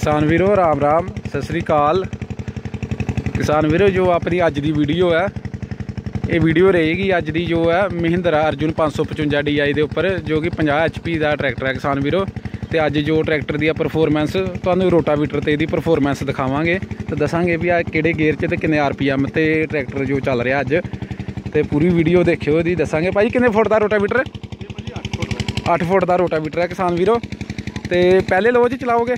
ਕਿਸਾਨ ਵੀਰੋ, ਰਾਮ ਰਾਮ, ਸਤਿ ਸ੍ਰੀ ਅਕਾਲ। ਕਿਸਾਨ ਵੀਰੋ, ਜੋ ਆਪਣੀ ਅੱਜ ਦੀ ਵੀਡੀਓ ਹੈ, ਇਹ ਵੀਡੀਓ ਰਹੇਗੀ ਅੱਜ ਦੀ ਜੋ ਹੈ ਮਹਿੰਦਰਾ ਅਰਜੁਨ 555 DI ਦੇ ਉੱਪਰ, ਜੋ ਕਿ 50 HP ਦਾ ਟਰੈਕਟਰ ਹੈ ਕਿਸਾਨ ਵੀਰੋ। ਤੇ ਅੱਜ ਜੋ ਟਰੈਕਟਰ ਦੀ ਪਰਫਾਰਮੈਂਸ ਤੁਹਾਨੂੰ ਰੋਟਾਵੀਟਰ ਤੇ ਇਹਦੀ ਪਰਫਾਰਮੈਂਸ ਦਿਖਾਵਾਂਗੇ। ਤੇ ਦੱਸਾਂਗੇ ਵੀ ਆ ਕਿਹੜੇ ਗੇਅਰ 'ਚ ਤੇ ਕਿੰਨੇ ਆਰਪੀਐਮ ਤੇ ਟਰੈਕਟਰ ਜੋ ਚੱਲ ਰਿਹਾ ਅੱਜ। ਤੇ ਪੂਰੀ ਵੀਡੀਓ ਦੇਖਿਓ ਇਹਦੀ, ਦੱਸਾਂਗੇ। ਭਾਈ, ਕਿੰਨੇ ਫੁੱਟ ਦਾ ਰੋਟਾਵੀਟਰ? 8 ਫੁੱਟ ਦਾ ਰੋਟਾਵੀਟਰ ਹੈ ਕਿਸਾਨ ਵੀਰੋ। ਤੇ ਪਹਿਲੇ ਲੋ 'ਚ ਚਲਾਓਗੇ?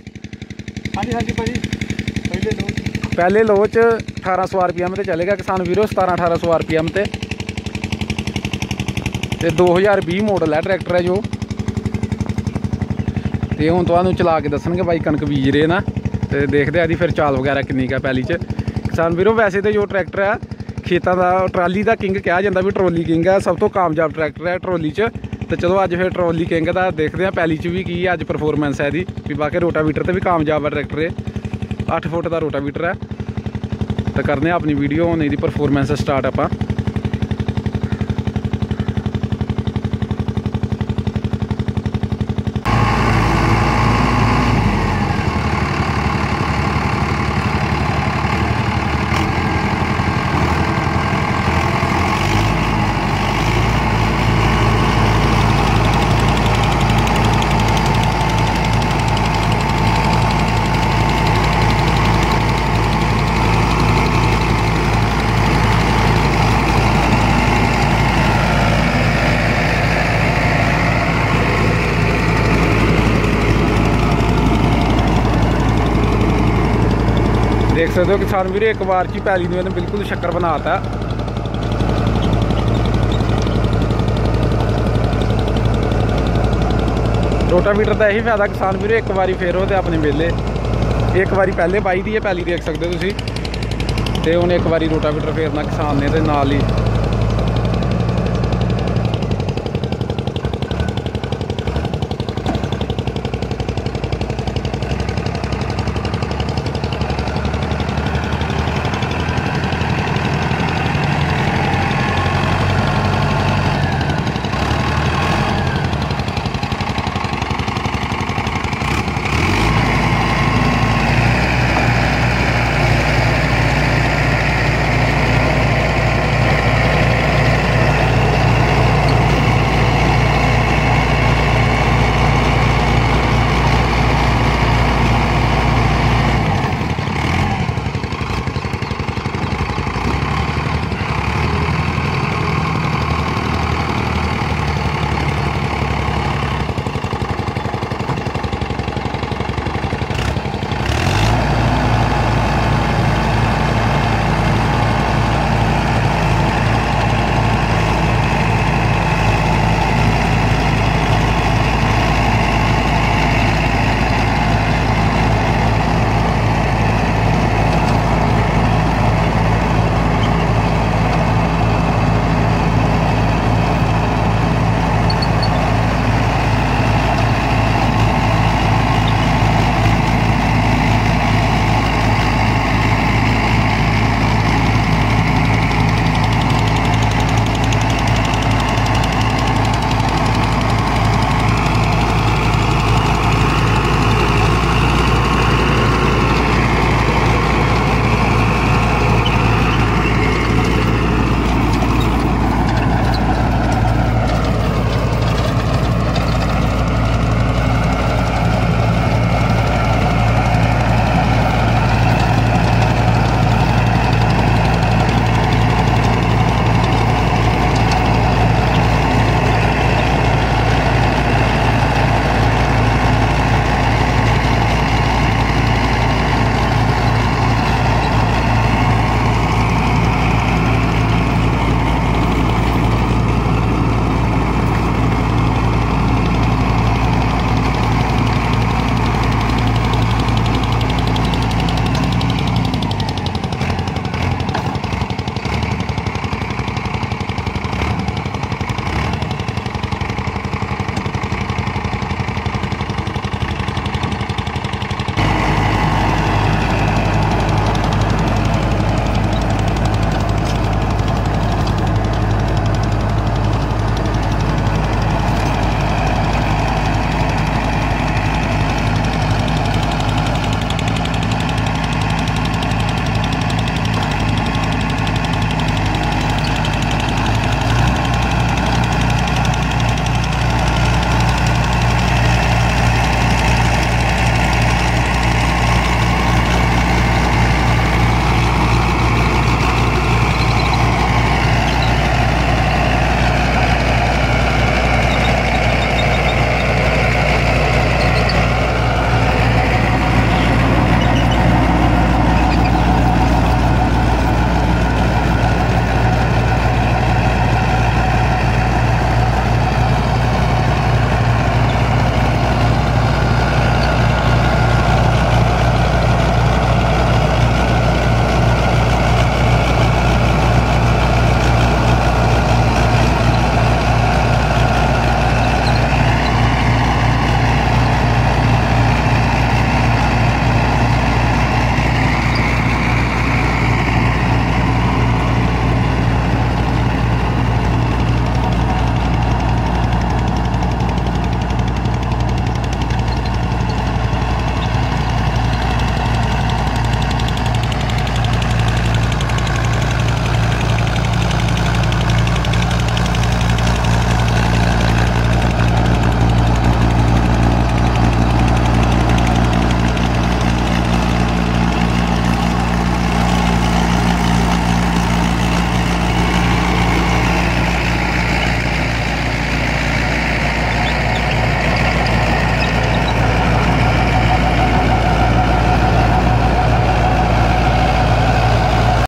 ਹਾਂਜੀ ਹਾਂਜੀ ਭਾਜੀ। ਪਹਿਲੇ ਦੋ ਪਹਿਲੇ ਲੋ 'ਚ 1800 ਆਰਪੀਐਮ ਤੇ ਚੱਲੇਗਾ ਕਿਸਾਨ ਵੀਰੋ 17 1800 ਆਰਪੀਐਮ ਤੇ। ਤੇ 2020 ਮਾਡਲ ਹੈ ਟਰੈਕਟਰ ਹੈ ਜੋ। ਤੇ ਹੁਣ ਤੁਹਾਨੂੰ ਚਲਾ ਕੇ ਦੱਸਣਗੇ ਬਾਈ ਕਣਕ ਬੀਜ ਰਹੇ ਨਾ। ਤੇ ਦੇਖਦੇ ਆ ਦੀ ਫਿਰ ਚਾਲ ਵਗੈਰਾ ਕਿੰਨੀ ਕਾ ਪੈਲੀ 'ਚ। ਕਿਸਾਨ ਵੀਰੋ, ਵੈਸੇ ਤੇ ਜੋ ਟਰੈਕਟਰ ਹੈ ਖੇਤਾਂ ਦਾ, ਟਰਾਲੀ ਦਾ ਕਿੰਗ ਕਿਹਾ ਜਾਂਦਾ ਵੀ ਟਰੋਲੀ ਕਿੰਗ ਹੈ ਸਭ ਤੋਂ ਕਾਮਯਾਬ ਟਰੈਕਟਰ ਹੈ ਟਰੋਲੀ 'ਚ। ਤੇ ਚਲੋ ਅੱਜ ਫਿਰ ਟਰੋਲੀ ਕਿੰਗ ਦਾ ਦੇਖਦੇ ਆ ਪੈਲੀ 'ਚ ਵੀ ਕੀ ਅੱਜ ਪਰਫਾਰਮੈਂਸ ਹੈ ਇਹਦੀ। ਵੀ ਬਾਕੀ ਰੋਟਾਵੀਟਰ ਤੇ ਵੀ ਕਾਮਯਾਬ ਹੈ ਟਰੈਕਟਰ ਇਹ। 8 ਫੁੱਟ ਦਾ ਰੋਟਾਵੀਟਰ ਹੈ। ਤਾਂ ਕਰਦੇ ਆ ਆਪਣੀ ਵੀਡੀਓ ਹੁਣ ਇਹਦੀ ਪਰਫਾਰਮੈਂਸ ਸਟਾਰਟ ਆਪਾਂ। ਦੇਖ ਸਕਦੇ ਹੋ ਕਿਸਾਨ ਵੀਰੇ ਇੱਕ ਵਾਰ ਚ ਪੈਲੀ ਨੂੰ ਇਹਨੇ ਬਿਲਕੁਲ ਸ਼ੱਕਰ ਬਣਾਤਾ। ਰੋਟਾਵੀਟਰ ਦਾ ਇਹੀ ਫਾਇਦਾ ਕਿਸਾਨ ਵੀਰੇ ਇੱਕ ਵਾਰੀ ਫੇਰੋ ਤੇ ਆਪਣੇ ਵੇਲੇ, ਇੱਕ ਵਾਰੀ ਪਹਿਲੇ ਬਾਈ ਦੀ ਹੈ ਪੈਲੀ ਦੇਖ ਸਕਦੇ ਹੋ ਤੁਸੀਂ। ਤੇ ਹੁਣ ਇੱਕ ਵਾਰੀ ਰੋਟਾਵੀਟਰ ਫੇਰਨਾ ਕਿਸਾਨ ਨੇ ਤੇ ਨਾਲ ਹੀ